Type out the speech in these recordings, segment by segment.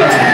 Yeah.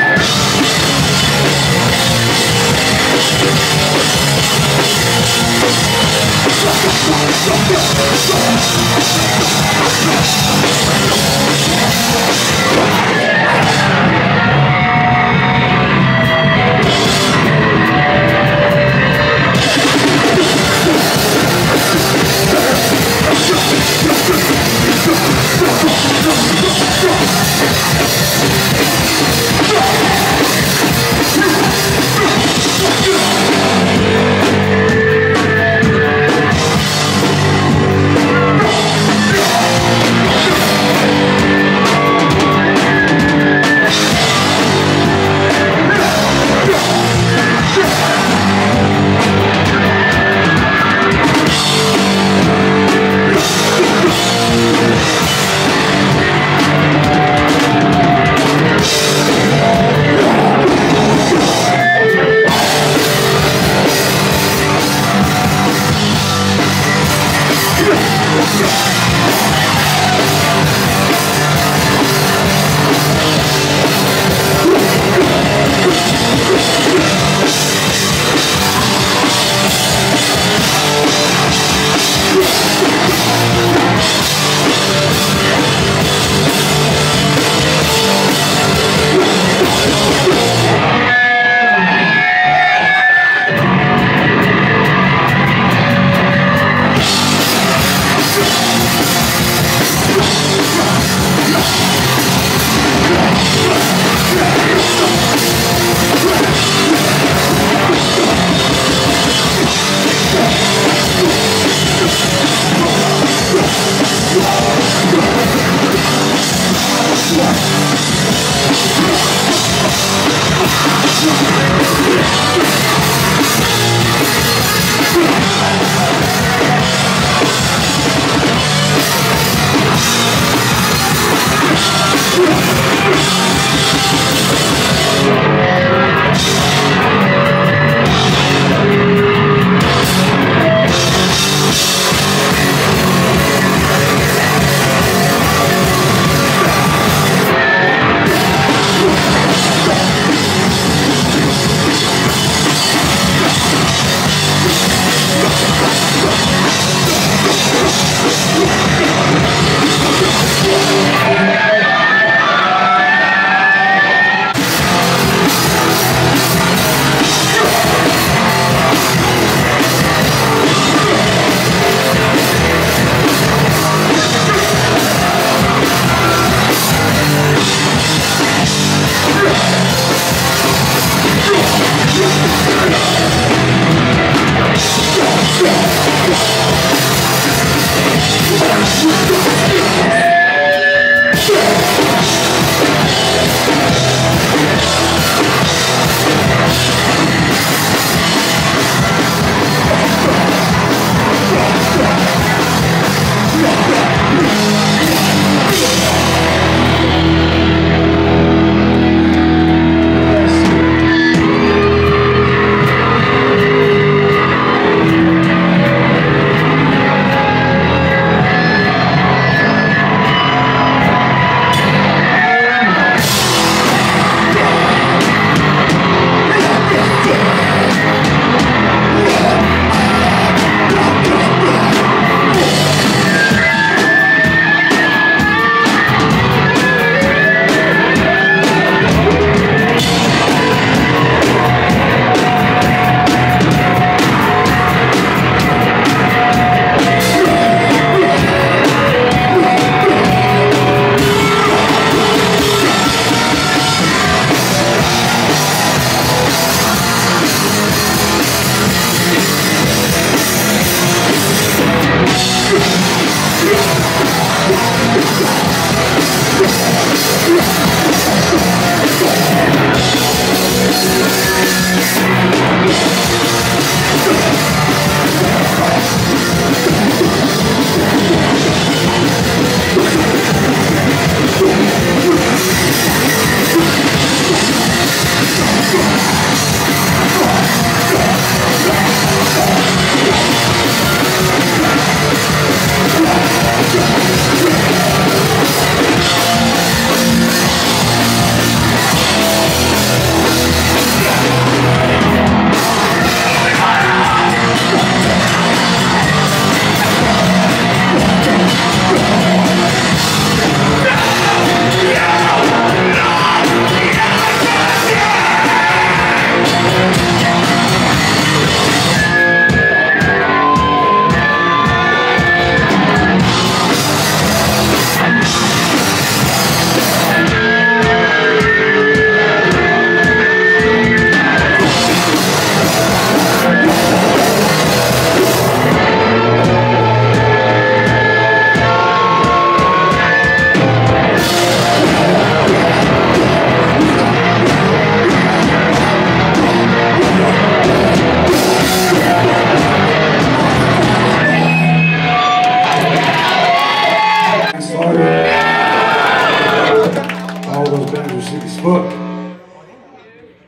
Book.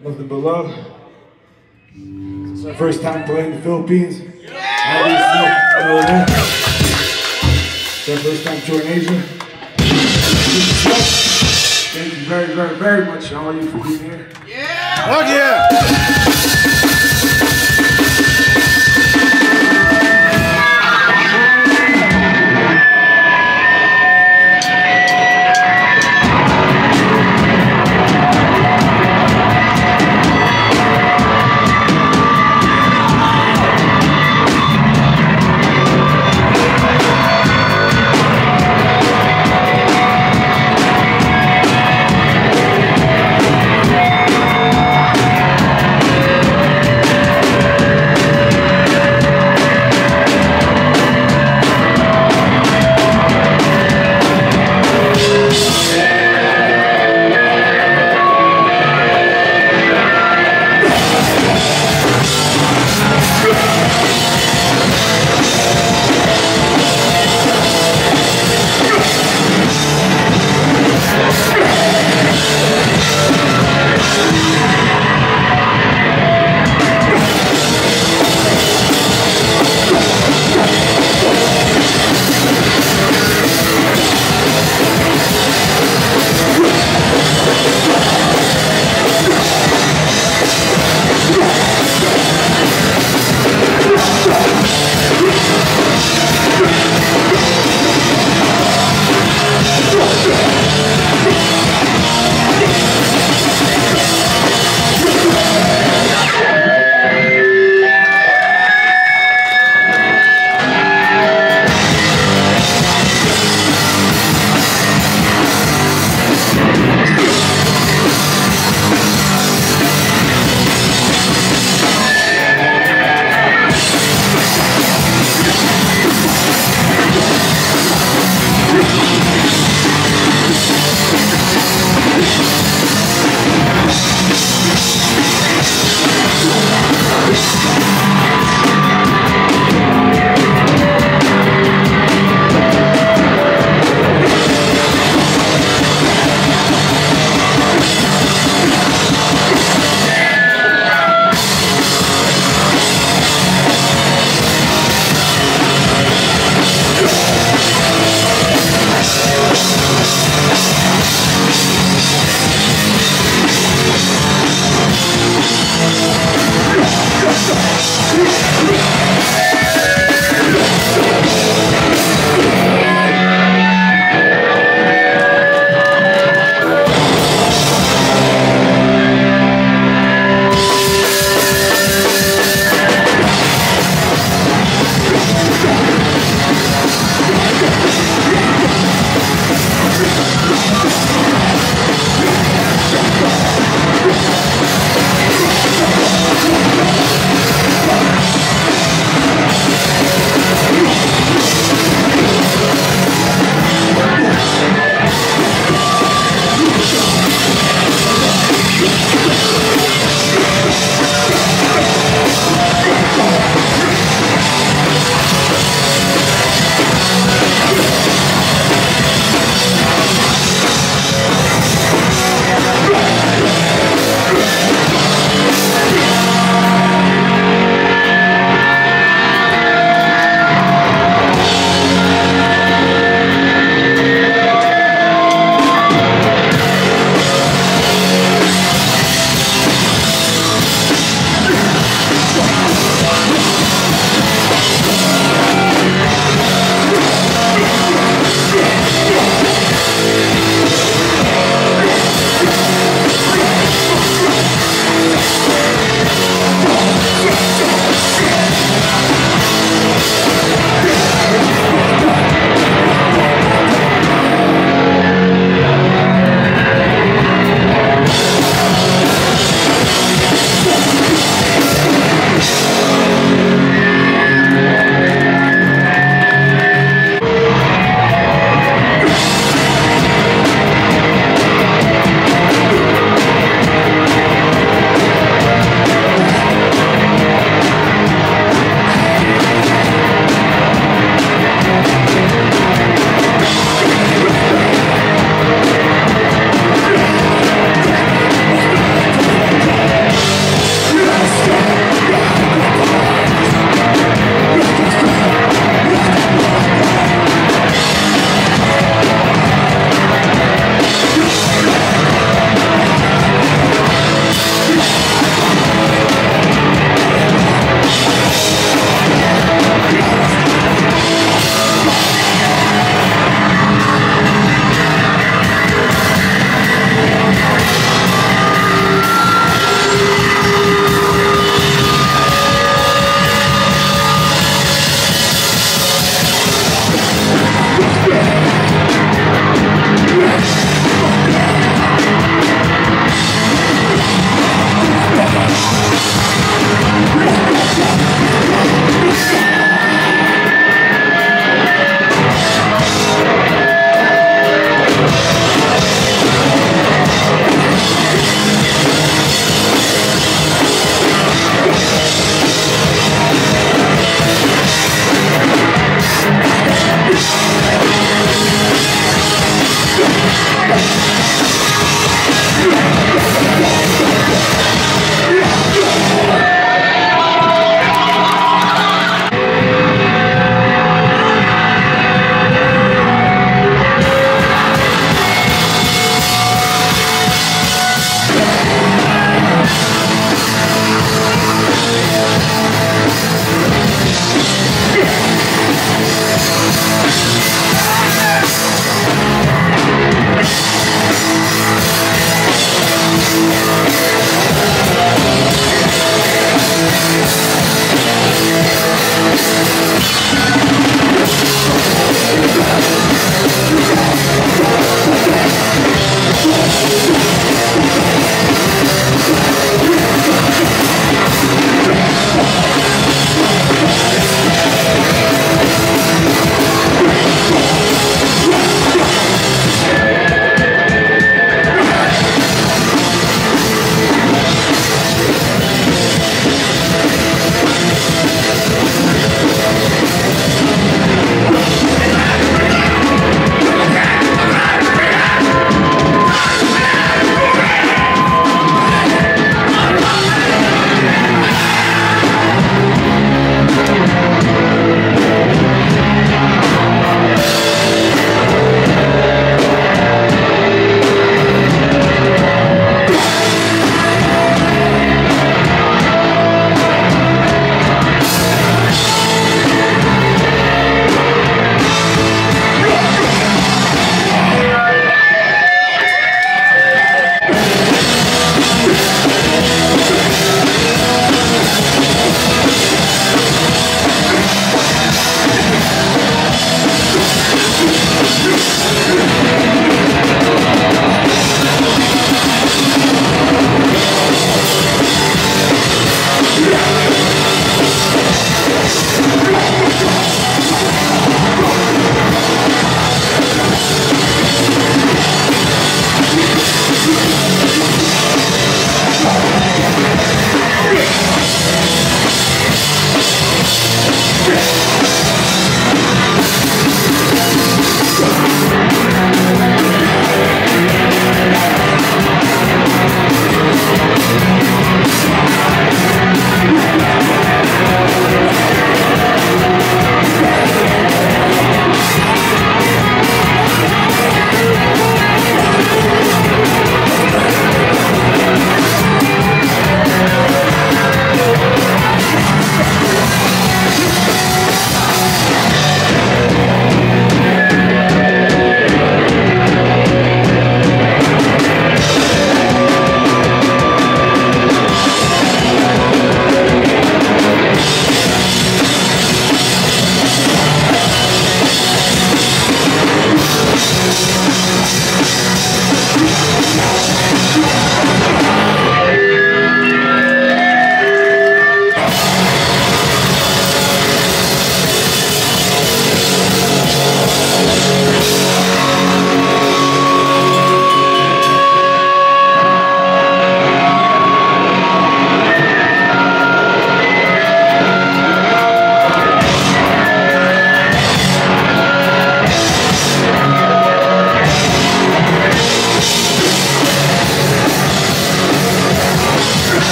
Nothing but love. It's my first time playing the Philippines. That. It's my first time touring Asia. Thank you very, very, very much, all of you, for being here. Yeah! Fuck yeah!